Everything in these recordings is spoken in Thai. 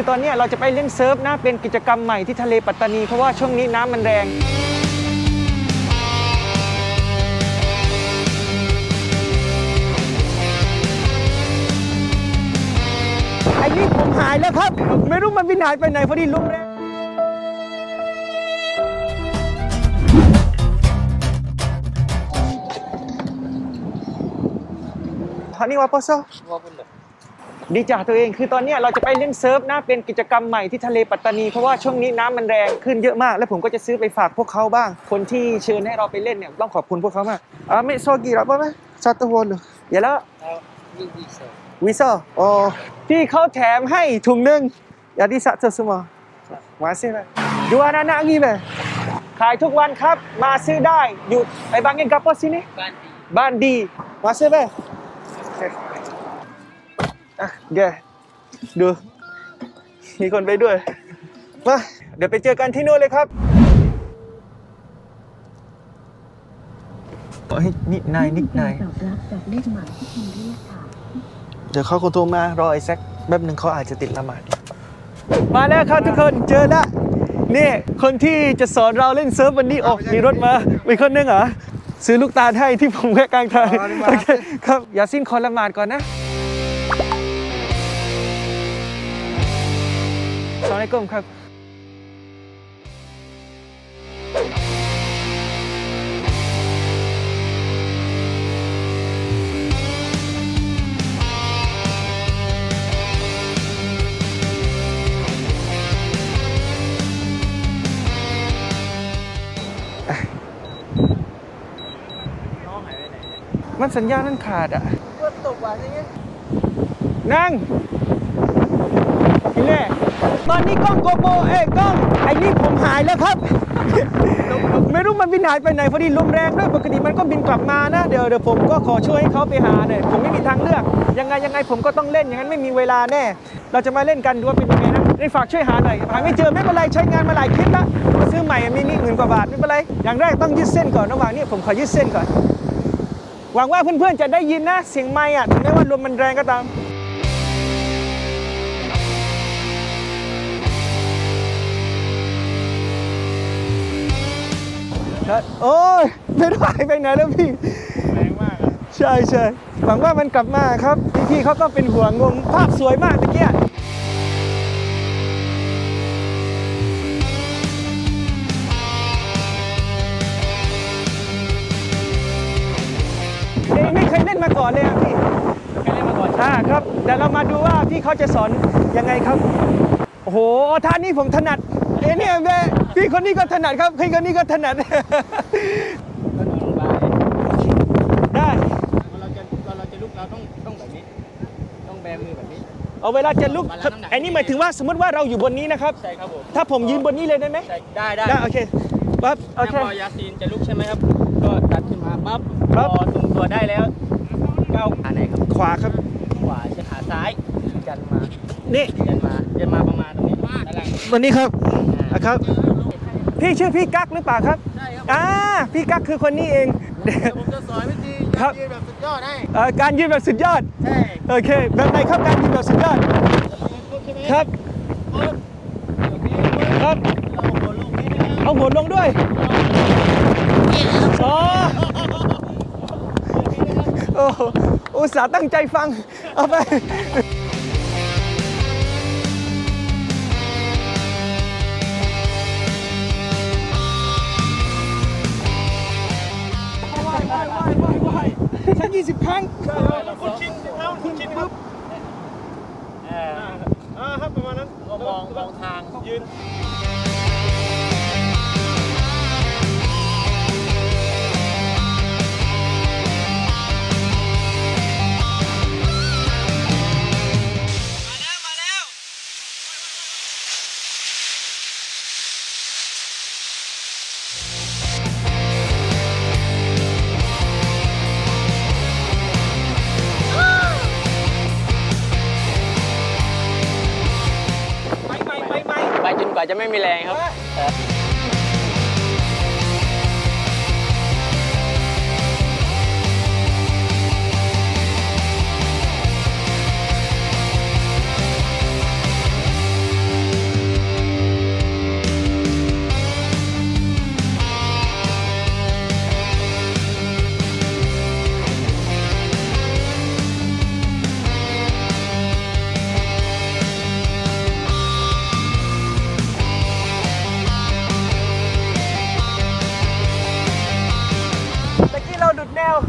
คือตอนนี้เราจะไปเล่นเซิร์ฟนะเป็นกิจกรรมใหม่ที่ทะเลปัตตานี เพราะว่าช่วงนี้น้ำมันแรงไอ้นี่ผมหายแล้วครับ ไม่รู้มันวินหายไปไหนพอดีลมแรงฮันนี่ว่าปอโซ ดีจ่าตัวเองคือตอนนี้เราจะไปเล่นเซิร์ฟนะเป็นกิจกรรมใหม่ที่ทะเลปัตตานีเพราะว่าช่วงนี้น้ำมันแรงขึ้นเยอะมาก แล้วผมก็จะซื้อไปฝากพวกเขาบ้าง คนที่เชิญให้เราไปเล่นเนี่ยต้องขอบคุณพวกเขามากอ่าไม่โซกีหรอป่ะไหมซาตโวนหรืออย่าแล้ววิซ่าอ๋อพี่เขาแถมให้ถุงหนึ่งอย่าดิสัตว์สมอมาซื้อเลยดูอานานางี้เลยขายทุกวันครับ มาซื้อได้อยู่ไอ้บางเงินกับปอสินี่บ้านดีมาซื้อไป อะแกดู มีคนไปด้วย มา เดี๋ยวไปเจอกันที่นู่นเลยครับเฮ้ยนิดนายนิดนายตอบรับจากเลขหมายที่คุณเรียกค่ะ เดี๋ยวเขาคงโทรมารอไอ้แซกแป๊บหนึ่งเขาอาจจะติดละหมาด มาแล้วครับทุกคนเจอแล้วนี่คนที่จะสอนเราเล่นเซิร์ฟวันนี้ออกมีรถมามีคนหนึงเหรอซื้อลูกตาลให้ที่ผมแวะกลางทางโอเคครับ อย่าสิ้นคอละหมาดก่อนนะ สวัสดีครับมันสัญญาณนั่นขาดอะว่าตกหวานอย่างเงี้ยนั่งพี่เล่ ตอนนี้กล้องโกโปรเอ้ยกล้องไอ้นี่ผมหายแล้วครับ ไม่รู้มันบินหายไปไหนพอดีลมแรงด้วยปกติมันก็บินกลับมานะ เดี๋ยวเดี๋ยวผมก็ขอช่วยให้เขาไปหาหน่อยผมไม่มีทางเลือก ยังไงยังไงผมก็ต้องเล่นอย่างนั้นไม่มีเวลาแน่ เราจะมาเล่นกันดูว่าเป็นยังไงนะนี่ฝากช่วยหาหน่อยหาไม่เจอไม่เป็นไรใช้งานมาหลายคลิปแล้วซื้อใหม่มินิหมื่นกว่าบาทไม่เป็นไรอย่างแรกต้องยืดเส้นก่อนระหว่างนี้ผมขอยืดเส้นก่อนหวังว่าเพื่อนๆจะได้ยินนะเสียงไม้อะถึงแม้ว่าลมมันแรงก็ตาม โอ้ยไม่รู้หายไปไหนแล้วพี่แรงมากอะใช่ใช่หวังว่ามันกลับมาครับ พี่ๆเขาก็เป็นห่วงงงภาพสวยมากตะเกียเอ้ยไม่เคยเล่นมาก่อนเลยอะพี่แค่เล่นมาก่อนอ่าครับเดี๋ยวเรามาดูว่าพี่เขาจะสอนยังไงครับโอ้โหท่านี้ผมถนัด เอ้ยเนี่ยแม่พี่คนนี้ก็ถนัดครับพี่คนนี้ก็ถนัดก็นอนลงไปได้เวลาเราจะเวลาเราจะลุกเราต้องต้องแบบนี้ ต้องแบมือแบบนี้ เอาเวลาจะลุกมาแล้วน้ำหนักไอ้นี่หมายถึงว่าสมมติว่าเราอยู่บนนี้นะครับใช่ครับผมถ้าผมยืนบนนี้เลยได้ไหมใช่ได้ได้ได้โอเคปั๊บโอเคถ้าพอยาซีนจะลุกใช่ไหมครับ ก็ดัดขึ้นมาปั๊บครับพอตรงตัวได้แล้วก้าวขาไหนครับขวาครับขวาใช้ขาซ้ายยันมานี่ยันมายันมาประมาณ ตรงนี้ด้านหลังวันนี้ครับอะครับ พี่ชื่อพี่กั๊กหรือเปล่าครับใช่ครับอ่าพี่กั๊กคือคนนี้เองเดี๋ยวผมจะสอนวิธีครับยืนแบบสุดยอดให้เอ่อการยืนแบบสุดยอดใช่โอเคแบบไหนครับการยืนแบบสุดยอดใช่ไหมครับปึ๊บแบบนี้ปึ๊บครับเราหัวลงนี้นะครับเอาหัวลงด้วยอ๋อโอ้โหอุตส่าห์ตั้งใจฟังเอาไป ฉันยี่สิบครั้งคุณชินเท้าคุณชินครับอ่าอ่าครับประมาณนั้นมองมองทางยืน จจะไม่มีแรงครับ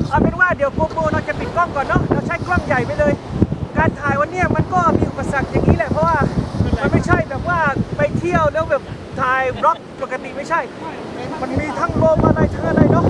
เอาเป็นว่าเดี๋ยวโปโปเราจะปิดกล้องก่อนเนาะเราใช้กล้องใหญ่ไปเลย การถ่ายวันนี้มันก็มีอุปสรรคอย่างนี้แหละเพราะว่ามันไม่ใช่แบบว่าไปเที่ยวแล้วแบบถ่ายบล็อกปกติไม่ใช่ มันมีทั้งลมอะไรทั้งอะไรเนาะ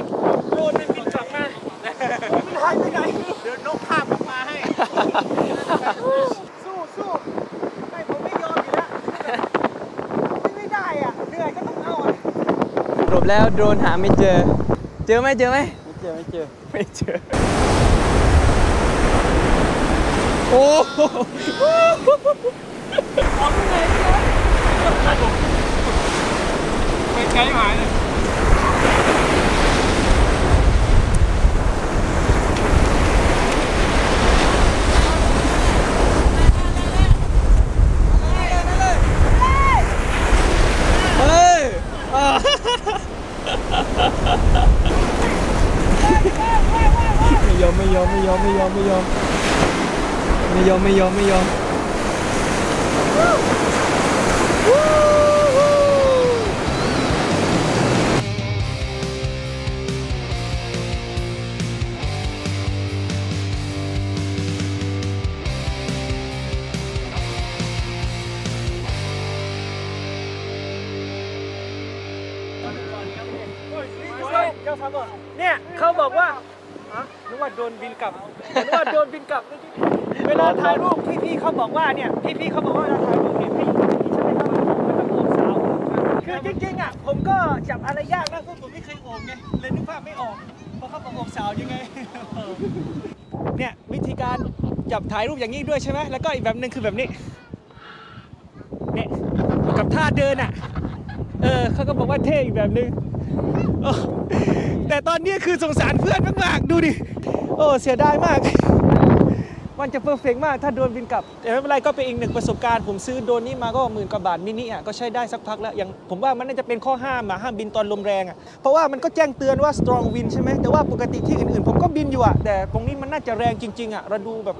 ร์เฟกต์มากถ้าโดรนมันบินกลับมามันหายไปไหนเดินนกข้ามกลับมาให้ สู้สู้ไม่ผมไม่ยอมอยู่แล้วไม่ไม่ได้อะเหนื่อยก็ต้องเอาอะสรุปแล้วโดรนหาไม่เจอ เจอไหมเจอไหมไม่เจอไม่เจอไม่เจอโอ้โหเฮ้ยอ่าไม่ยอมไม่ยอมไม่ยอมไม่ยอมไม่ยอมไมไม่ยอมไม่ยอมเนี่ยเขาบอกว่าฮะนึกว่าโดนบินกลับนึกว่าโดนบินกลับ เวลาถ่ายรูปที่พี่เขาบอกว่าเนี่ยพี่พี่เขาบอกว่าเวลาถ่ายรูปเนี่ยให้ใช่ไหมครับมันต้องโอบสาวคือจริงๆอะผมก็จับอะไรยากนะเพราะผมไม่เคยโอบไงเลยนึกภาพไม่ออกเพราะเขาบอกโอบสาวยังไงเนี่ยวิธีการจับถ่ายรูปอย่างนี้ด้วยใช่ไหมแล้วก็อีกแบบหนึ่งคือแบบนี้เนี่ยกับท่าเดินอะเออเขาก็บอกว่าเท่อีกแบบหนึ่งแต่ตอนนี้คือสงสารเพื่อนมากๆดูดิโอ้เสียดายมาก มันจะ perfect มากถ้าโดรนบินกลับ แต่ไม่เป็นไรก็เป็นอีกหนึ่งประสบการณ์ผมซื้อโดรนนี้มาก็หมื่นกว่าบาทมินิอะก็ใช้ได้สักพักแล้วอย่างผมว่ามันน่าจะเป็นข้อห้ามอะห้ามบินตอนลมแรงอะเพราะว่ามันก็แจ้งเตือนว่า strong wind ใช่ไหมแต่ว่าปกติที่อื่นๆ ผมก็บินอยู่อะแต่ตรงนี้มันน่าจะแรงจริงๆอะเราดูแบบ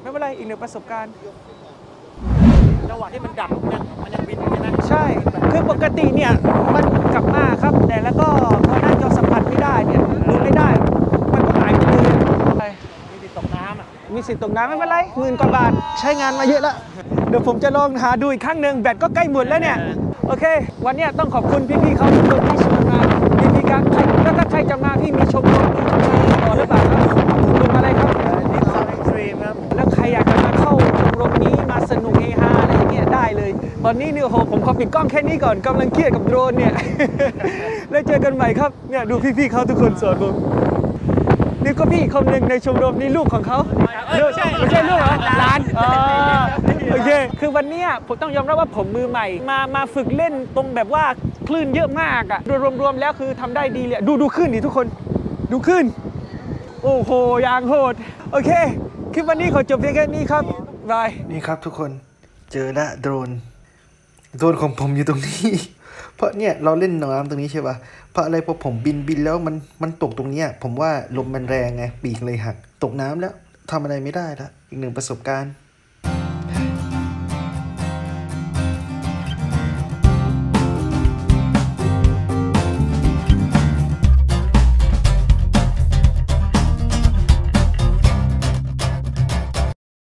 ไม่เป็นไรอีกหนึ่งประสบการณ์จังหวะที่มันดับเนี่ยมันยังบินใช่ไหมใช่ คือปกติเนี่ยมันกลับมาครับ แต่แล้วก็ มีสิทธิ์ตกน้ำไม่เป็นไรหมื่นกว่าบาท ใช้งานมาเยอะแล้ว เดี๋ยวผมจะลองหาดูอีกครั้งหนึ่งแบตก็ใกล้หมดแล้วเนี่ย โอเค วันเนี้ยต้องขอบคุณพี่ๆเขาทุกคนที่ชวนมาพี่ๆครับใครแล้วก็ใครจะมาพี่มีชมรมมีชมรมต่อหรือเปล่าครับชมรมอะไรครับดิฟซาวด์เอ็กซ์ตรีมครับ แล้วใครอยากจะมาเข้าชมรมนี้มาสนุกเฮฮาอะไรอย่างเงี้ยได้เลย ตอนนี้เนี่ยโอ้โหผมขอปิดกล้องแค่นี้ก่อนกำลังเครียดกับโดรนเนี่ย แล้วเจอกันใหม่ครับ เนี่ยดูพี่ๆเขาทุกคนสอนผม นี่ก็พี่อีกคนหนึ่งในชมรมนี่ลูกของเขาเอ้ยลูกไม่ใช่ไม่ใช่ลูกเหรอหลานอ๋อไม่ใช่โอเคคือวันเนี้ยผมต้องยอมรับว่าผมมือใหม่ มามาฝึกเล่นตรงแบบว่าคลื่นเยอะมากอะโดยรวมๆแล้วคือทำได้ดีเลยดูดูขึ้นดิทุกคนดูขึ้น โอ้โหยางโหด โอเคคลิปวันนี้ขอจบเพียงแค่นี้ครับบายนี่ครับทุกคนเจอละโดรนโดรนของผมอยู่ตรงนี้ เพราะเนี่ยเราเล่นน้ำตรงนี้ใช่ปะเพราะอะไรพอผมบินบินแล้วมันมันตกตรงเนี้ย ผมว่าลมมันแรงไงปีกเลยหัก ตกน้ำแล้วทำอะไรไม่ได้ละอีกหนึ่งประสบการณ์